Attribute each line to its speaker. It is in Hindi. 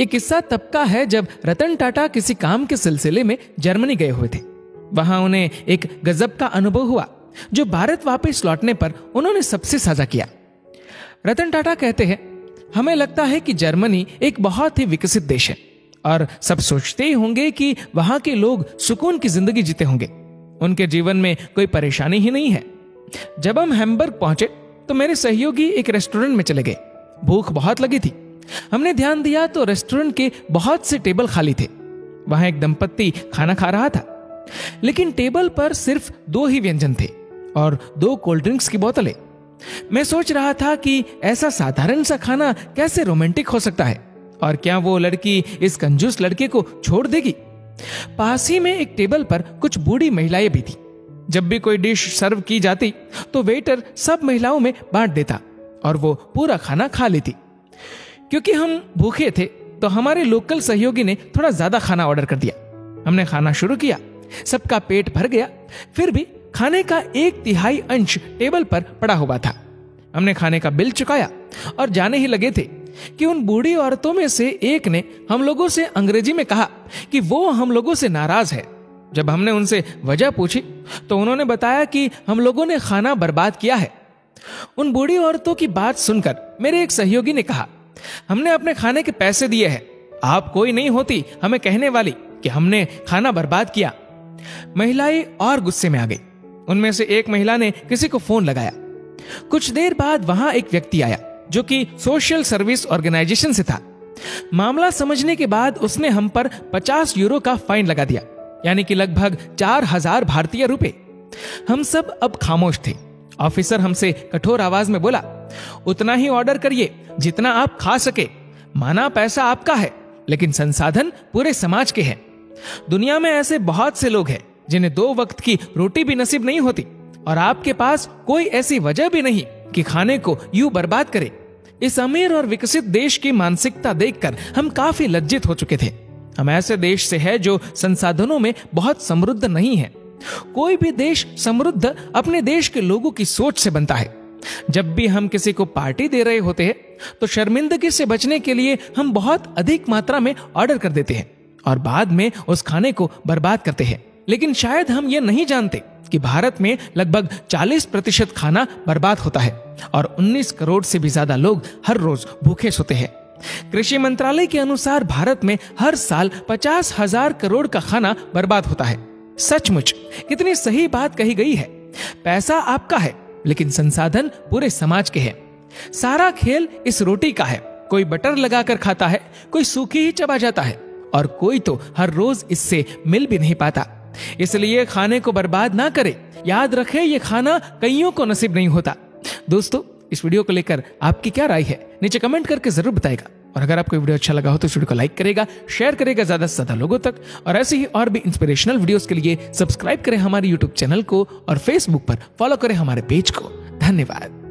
Speaker 1: एक किस्सा तब का है जब रतन टाटा किसी काम के सिलसिले में जर्मनी गए हुए थे। वहाँ उन्हें एक गजब का अनुभव हुआ, जो भारत वापस लौटने पर उन्होंने सबसे साझा किया। रतन टाटा कहते हैं, हमें लगता है कि जर्मनी एक बहुत ही विकसित देश है, और सब सोचते ही होंगे कि वहाँ के लोग सुकून की ज़िंदगी जीते होंगे। उनके जीवन में कोई परेशानी ही नहीं है। जब हम हैम्बर्ग पहुँचे तो मेरे सहयोगी एक रेस्टोरेंट में चले गए। भूख बहुत लगी थी। हमने ध्यान दिया तो रेस्टोरेंट के बहुत से टेबल खाली थे। वहाँ एक दंपत्ति खाना खा रहा था। लेकिन टेबल पर सिर्फ़ दो ही व्यंजन थे और दो कोल्ड ड्रिंक्स की बोतलें। मैं सोच रहा था कि ऐसा साधारण सा खाना कैसे रोमांटिक हो सकता है और क्या वो लड़की इस कंजूस लड़के को छोड़ देगी? पास ही में एक टेबल पर कुछ बूढ़ी महिलाएँ भी थी। जब भी कोई डिश सर्व की जाती तो वेटर सब महिलाओं में बांट देता और वो पूरा खाना खा लेती। क्योंकि हम भूखे थे तो हमारे लोकल सहयोगी ने थोड़ा ज़्यादा खाना ऑर्डर कर दिया। हमने खाना शुरू किया, सबका पेट भर गया, फिर भी खाने का एक तिहाई अंश टेबल पर पड़ा हुआ था। हमने खाने का बिल चुकाया और जाने ही लगे थे कि उन बूढ़ी औरतों में से एक ने हम लोगों से अंग्रेज़ी में कहा कि वो हम लोगों से नाराज़ है। जब हमने उनसे वजह पूछी तो उन्होंने बताया कि हम लोगों ने खाना बर्बाद किया है। उन बूढ़ी औरतों की बात सुनकर मेरे एक सहयोगी ने कहा हमने अपने खाने के पैसे दिए हैं। आप कोई नहीं होती हमें कहने वाली कि हमने खाना बर्बाद किया। महिलाएँ और गुस्से में आ गई। उनमें से एक महिला ने किसी को फ़ोन लगाया। कुछ देर बाद वहाँ एक व्यक्ति आया, जो कि सोशल सर्विस ऑर्गेनाइजेशन से था। मामला समझने के बाद उसने हम पर 50 यूरो का फाइन लगा दिया, यानी कि लगभग चार हज़ार भारतीय रुपए। हम सब अब खामोश थे। ऑफिसर हमसे कठोर आवाज़ में बोला, उतना ही ऑर्डर करिए जितना आप खा सके। माना पैसा आपका है, लेकिन संसाधन पूरे समाज के हैं। दुनिया में ऐसे बहुत से लोग हैं, जिन्हें दो वक्त की रोटी भी नसीब नहीं होती, और आपके पास कोई ऐसी वजह भी नहीं कि खाने को यू बर्बाद करे। इस अमीर और विकसित देश की मानसिकता देखकर हम काफ़ी लज्जित हो चुके थे। हम ऐसे देश से है जो संसाधनों में बहुत समृद्ध नहीं है। कोई भी देश समृद्ध अपने देश के लोगों की सोच से बनता है। जब भी हम किसी को पार्टी दे रहे होते हैं तो शर्मिंदगी से बचने के लिए हम बहुत अधिक मात्रा में ऑर्डर कर देते हैं और बाद में उस खाने को बर्बाद करते हैं। लेकिन शायद हम ये नहीं जानते कि भारत में लगभग 40 प्रतिशत खाना बर्बाद होता है और 19 करोड़ से भी ज़्यादा लोग हर रोज भूखे सोते हैं। कृषि मंत्रालय के अनुसार भारत में हर साल पचास हज़ार करोड़ का खाना बर्बाद होता है। सचमुच कितनी सही बात कही गई है। पैसा आपका है, लेकिन संसाधन पूरे समाज के हैं। सारा खेल इस रोटी का है। कोई बटर लगाकर खाता है, कोई सूखी ही चबा जाता है, और कोई तो हर रोज इससे मिल भी नहीं पाता। इसलिए खाने को बर्बाद ना करें। याद रखें, ये खाना कईयों को नसीब नहीं होता। दोस्तों, इस वीडियो को लेकर आपकी क्या राय है? नीचे कमेंट करके ज़रूर बताएगा। और अगर आपको वीडियो अच्छा लगा हो तो इस वीडियो को लाइक करेगा, शेयर करेगा ज़्यादा से ज़्यादा लोगों तक। और ऐसे ही और भी इंस्पिरेशनल वीडियोस के लिए सब्सक्राइब करें हमारे यूट्यूब चैनल को और फेसबुक पर फॉलो करें हमारे पेज को। धन्यवाद।